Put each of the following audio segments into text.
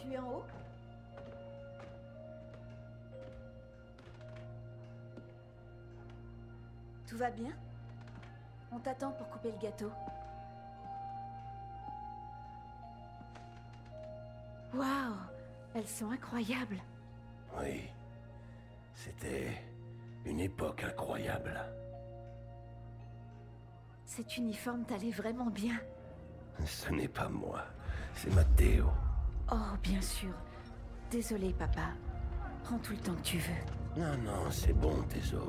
Tu es en haut Tout va bien? On t'attend pour couper le gâteau. Waouh Elles sont incroyables. Oui. C'était une époque incroyable. Cet uniforme t'allait vraiment bien. Ce n'est pas moi, c'est Matteo. Oh, bien sûr. Désolé, papa. Prends tout le temps que tu veux. Non, non, c'est bon, Tesoro.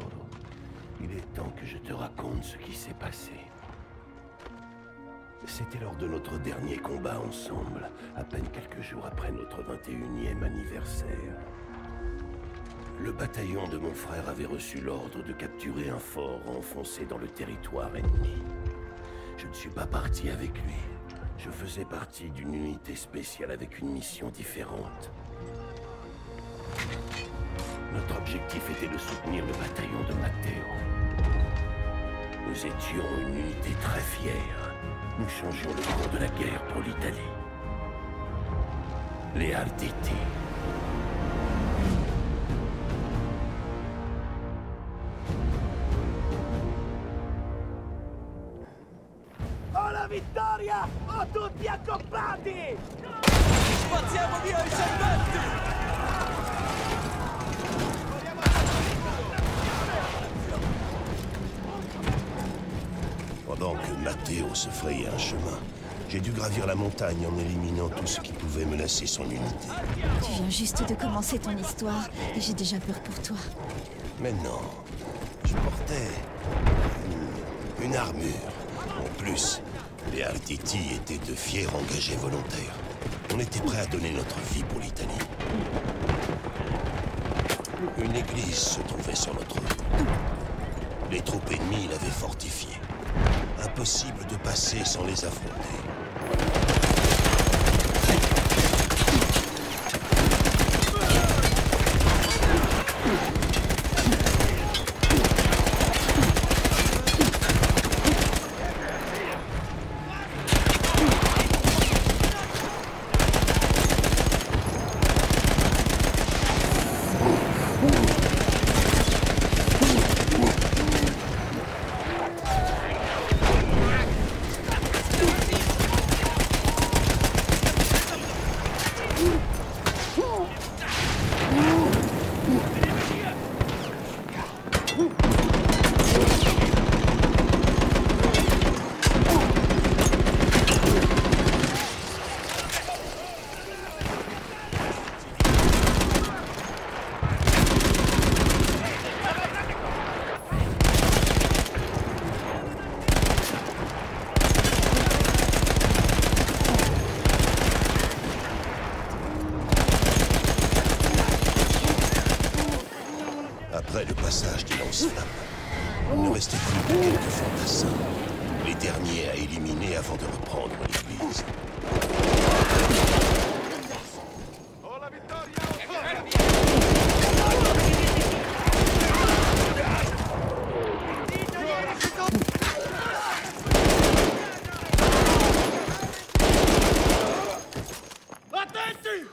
Il est temps que je te raconte ce qui s'est passé. C'était lors de notre dernier combat ensemble, à peine quelques jours après notre 21e anniversaire. Le bataillon de mon frère avait reçu l'ordre de capturer un fort enfoncé dans le territoire ennemi. Je ne suis pas parti avec lui. Je faisais partie d'une unité spéciale avec une mission différente. Notre objectif était de soutenir le bataillon de Matteo. Nous étions une unité très fière. Nous changions le cours de la guerre pour l'Italie. Les Arditi. Vittoria! Ho tutti accoppati! Spazziamo via i serventi! Pendant que Matteo se frayait un chemin, j'ai dû gravir la montagne en éliminant tout ce qui pouvait menacer son unité. Tu viens juste de commencer ton histoire et j'ai déjà peur pour toi. Mais non, je portais une, une armure. En plus, les Altiti étaient de fiers engagés volontaires. On était prêts à donner notre vie pour l'Italie. Une église se trouvait sur notre route. Les troupes ennemies l'avaient fortifiée. Impossible de passer sans les affronter. Après le passage des lance-flammes, ne restait plus que quelques fantassins. Les derniers à éliminer avant de reprendre l'église. Attenti!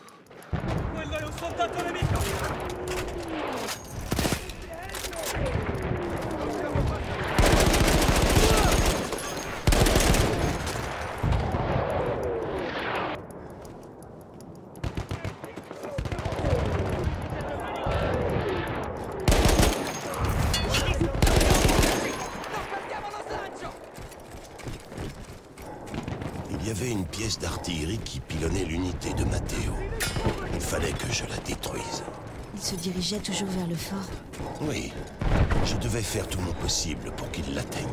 Il y avait une pièce d'artillerie qui pilonnait l'unité de Matteo. Il fallait que je la détruise. Il se dirigeait toujours vers le fort. Oui, je devais faire tout mon possible pour qu'il l'atteigne.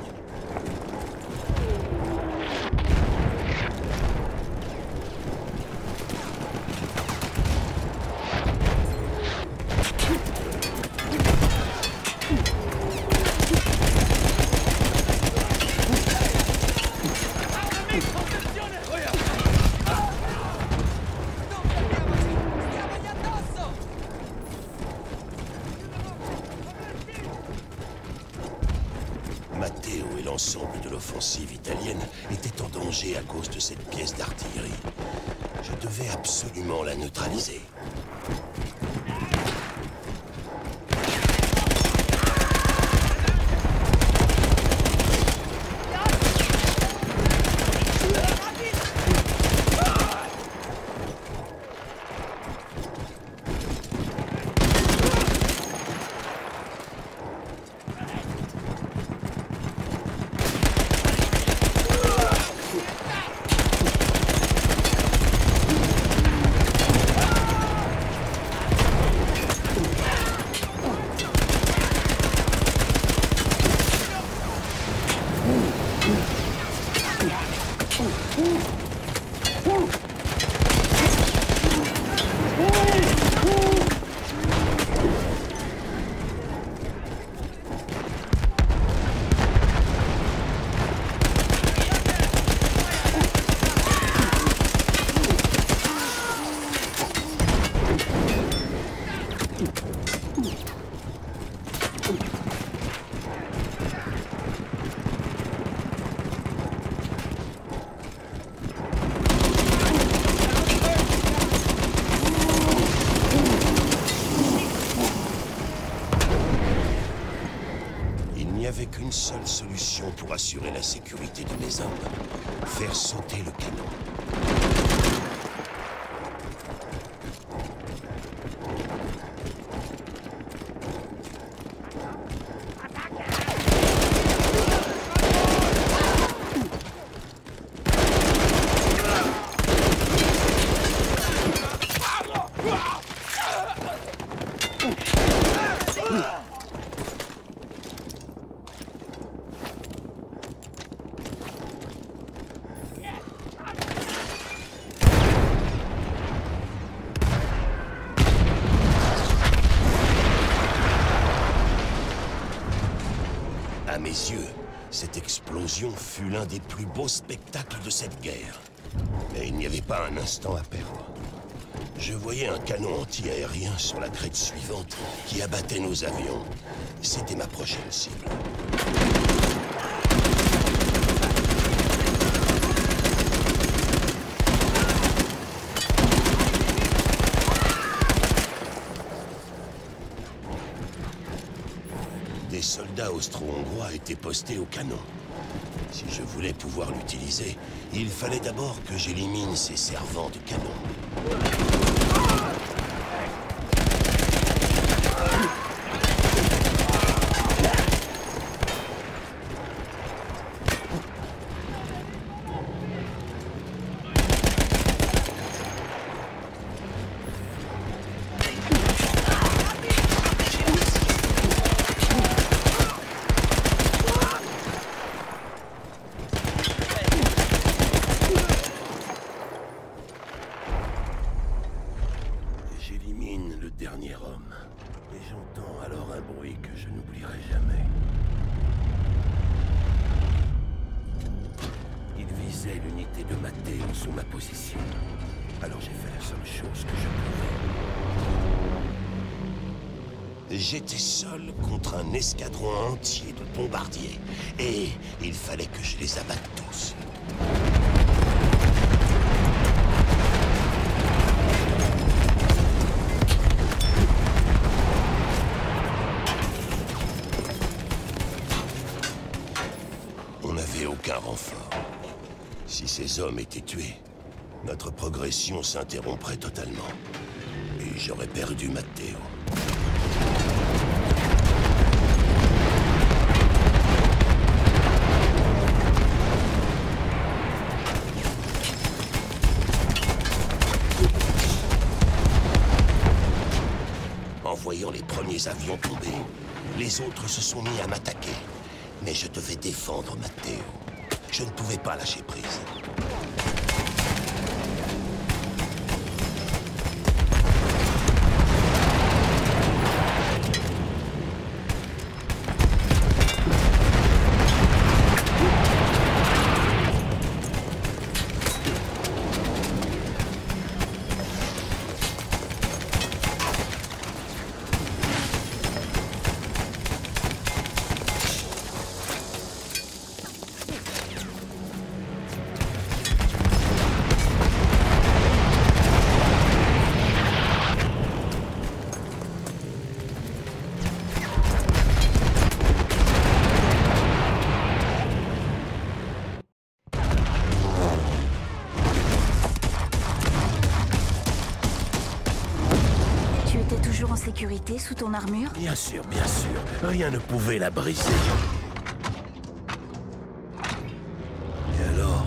La qu'une seule solution pour assurer la sécurité de mes hommes. Faire sauter le canon. À mes yeux, cette explosion fut l'un des plus beaux spectacles de cette guerre. Mais il n'y avait pas un instant à perdre. Je voyais un canon anti-aérien sur la crête suivante qui abattait nos avions. C'était ma prochaine cible. Des soldats austro-hongrois étaient postés au canon. Si je voulais pouvoir l'utiliser, il fallait d'abord que j'élimine ces servants de canon. L'unité de Matteo sous ma position. Alors j'ai fait la seule chose que je pouvais. J'étais seul contre un escadron entier de bombardiers. Et il fallait que je les abatte tous. On n'avait aucun renfort. Si ces hommes étaient tués, notre progression s'interromprait totalement. Et j'aurais perdu Matteo. En voyant les premiers avions tomber, les autres se sont mis à m'attaquer. Mais je devais défendre Matteo. Je ne pouvais pas lâcher prise. Sous ton armure? Bien sûr, bien sûr. Rien ne pouvait la briser. Et alors,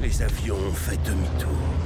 les avions ont fait demi-tour.